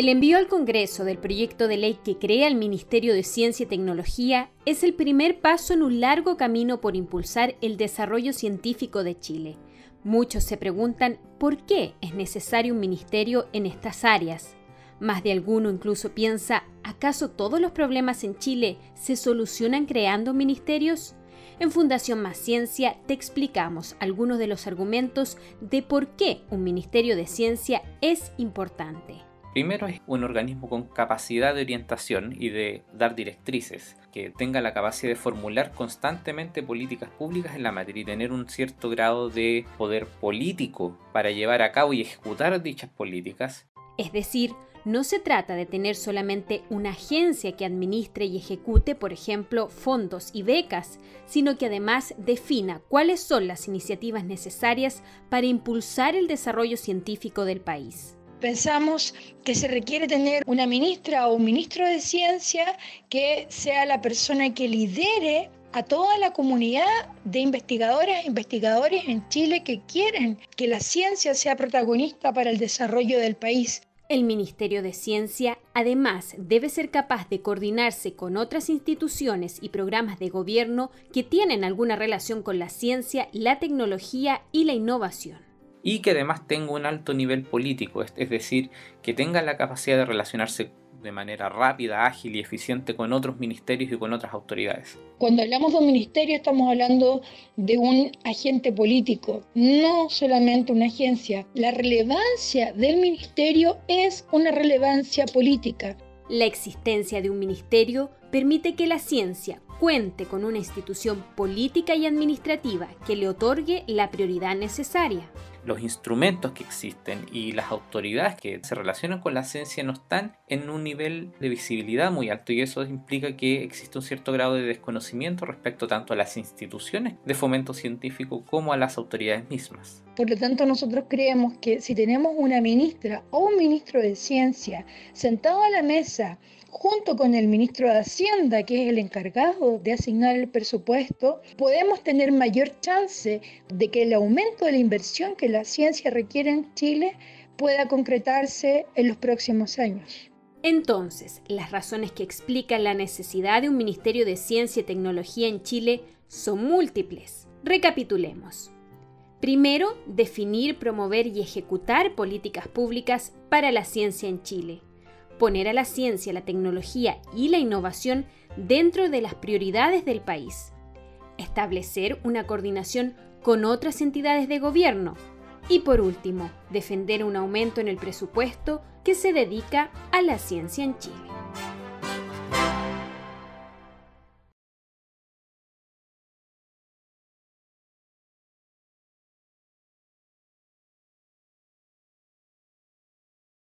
El envío al Congreso del proyecto de ley que crea el Ministerio de Ciencia y Tecnología es el primer paso en un largo camino por impulsar el desarrollo científico de Chile. Muchos se preguntan por qué es necesario un ministerio en estas áreas. Más de alguno incluso piensa, ¿acaso todos los problemas en Chile se solucionan creando ministerios? En Fundación Más Ciencia te explicamos algunos de los argumentos de por qué un Ministerio de Ciencia es importante. Primero es un organismo con capacidad de orientación y de dar directrices, que tenga la capacidad de formular constantemente políticas públicas en la materia y tener un cierto grado de poder político para llevar a cabo y ejecutar dichas políticas. Es decir, no se trata de tener solamente una agencia que administre y ejecute, por ejemplo, fondos y becas, sino que además defina cuáles son las iniciativas necesarias para impulsar el desarrollo científico del país. Pensamos que se requiere tener una ministra o un ministro de ciencia que sea la persona que lidere a toda la comunidad de investigadoras e investigadores en Chile que quieren que la ciencia sea protagonista para el desarrollo del país. El Ministerio de Ciencia además debe ser capaz de coordinarse con otras instituciones y programas de gobierno que tienen alguna relación con la ciencia, la tecnología y la innovación y que además tenga un alto nivel político, es decir, que tenga la capacidad de relacionarse de manera rápida, ágil y eficiente con otros ministerios y con otras autoridades. Cuando hablamos de un ministerio estamos hablando de un agente político, no solamente una agencia. La relevancia del ministerio es una relevancia política. La existencia de un ministerio permite que la ciencia cuente con una institución política y administrativa que le otorgue la prioridad necesaria los instrumentos que existen y las autoridades que se relacionan con la ciencia no están en un nivel de visibilidad muy alto y eso implica que existe un cierto grado de desconocimiento respecto tanto a las instituciones de fomento científico como a las autoridades mismas. Por lo tanto, nosotros creemos que si tenemos una ministra o un ministro de ciencia sentado a la mesa junto con el ministro de Hacienda, que es el encargado de asignar el presupuesto, podemos tener mayor chance de que el aumento de la inversión que la ciencia requiere en Chile pueda concretarse en los próximos años. Entonces, las razones que explican la necesidad de un Ministerio de Ciencia y Tecnología en Chile son múltiples. Recapitulemos. Primero, definir, promover y ejecutar políticas públicas para la ciencia en Chile. Poner a la ciencia, la tecnología y la innovación dentro de las prioridades del país, establecer una coordinación con otras entidades de gobierno. Y por último, defender un aumento en el presupuesto que se dedica a la ciencia en Chile.